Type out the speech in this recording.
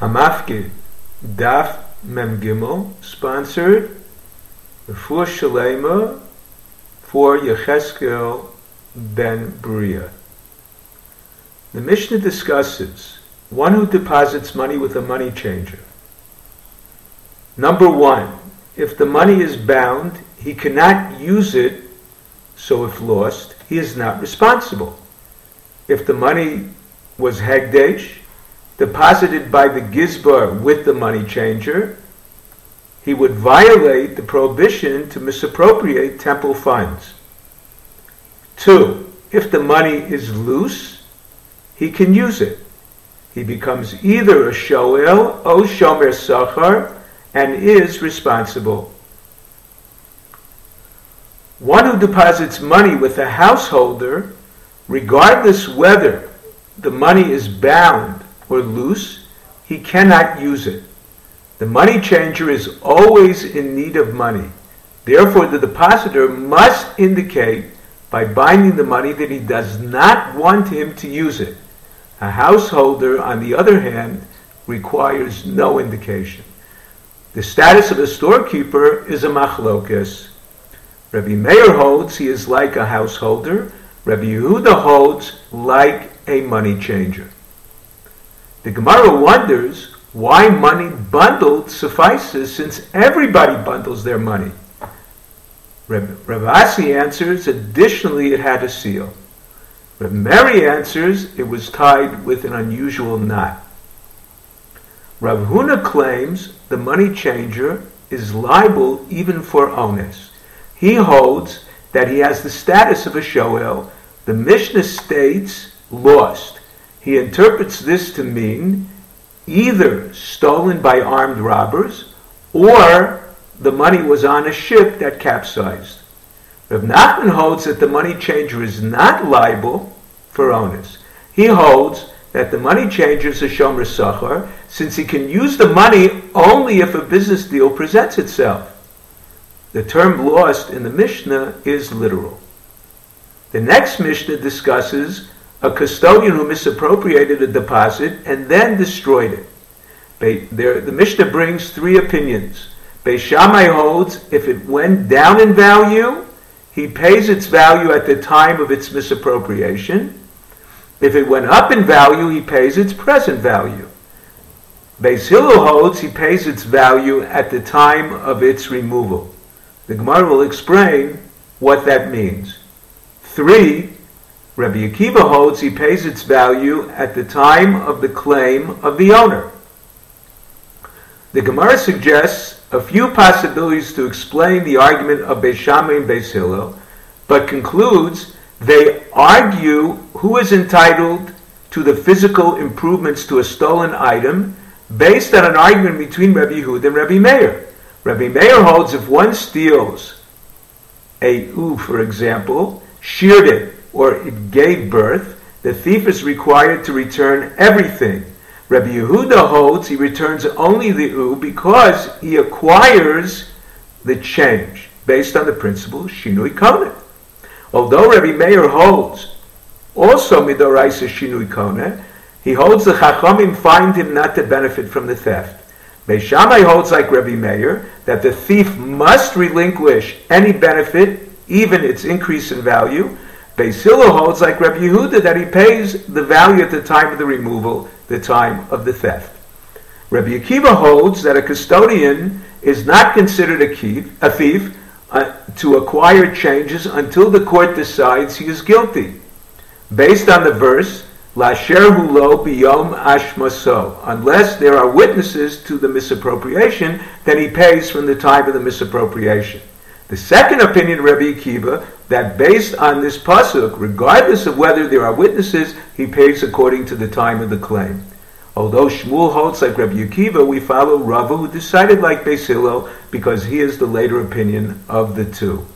Hamafkid, Daf Mem Gimel, sponsored for Shalema for Yecheskel ben Bria. The Mishnah discusses one who deposits money with a money changer. Number one, if the money is bound, he cannot use it, so if lost, he is not responsible. If the money was Hekdesh, deposited by the Gizbar with the money changer, he would violate the prohibition to misappropriate temple funds. Two, if the money is loose, he can use it. He becomes either a shoel or shomer sachar and is responsible. One who deposits money with a householder, regardless whether the money is bound or loose, he cannot use it. The money changer is always in need of money. Therefore, the depositor must indicate by binding the money that he does not want him to use it. A householder, on the other hand, requires no indication. The status of a storekeeper is a machlokes. Rabbi Meir holds he is like a householder. Rabbi Yehuda holds like a money changer. The Gemara wonders why money bundled suffices since everybody bundles their money. Rav Asi answers, additionally, it had a seal. Rav Mari answers, it was tied with an unusual knot. Rav Huna claims the money changer is liable even for onus. He holds that he has the status of a shoel. The Mishnah states lost. He interprets this to mean either stolen by armed robbers or the money was on a ship that capsized. Rav Nachman holds that the money changer is not liable for onus. He holds that the money changer is a shomer sachar since he can use the money only if a business deal presents itself. The term lost in the Mishnah is literal. The next Mishnah discusses a custodian who misappropriated a deposit and then destroyed it. the Mishnah brings three opinions. Beis holds if it went down in value, he pays its value at the time of its misappropriation. If it went up in value, he pays its present value. Beis Hillel holds he pays its value at the time of its removal. The Gemara will explain what that means. Three, Rabbi Akiva holds he pays its value at the time of the claim of the owner. The Gemara suggests a few possibilities to explain the argument of Beis Shammai and Beis Hillel, but concludes they argue who is entitled to the physical improvements to a stolen item based on an argument between Rabbi Yehuda and Rabbi Meir. Rabbi Meir holds if one steals a ewe, for example, sheared it, or it gave birth, the thief is required to return everything. Rabbi Yehuda holds he returns only the ewe because he acquires the change based on the principle shinui kone. Although Rabbi Meir holds also midoraisa shinui kone, he holds the chachamim fined him not to benefit from the theft. Beis Shammai holds like Rabbi Meir that the thief must relinquish any benefit, even its increase in value, Beis Hillel holds like Rabbi Yehuda that he pays the value at the time of the removal, the time of the theft. Rabbi Akiva holds that a custodian is not considered a, thief, a thief uh, to acquire changes until the court decides he is guilty. Based on the verse, Lasher hulo biyom ashmaso. Unless there are witnesses to the misappropriation, then he pays from the time of the misappropriation. The second opinion Rabbi Akiva, that based on this pasuk, regardless of whether there are witnesses, he pays according to the time of the claim. Although Shmuel holds like Rabbi Akiva, we follow Rava, who decided like Beis Hillel because he is the later opinion of the two.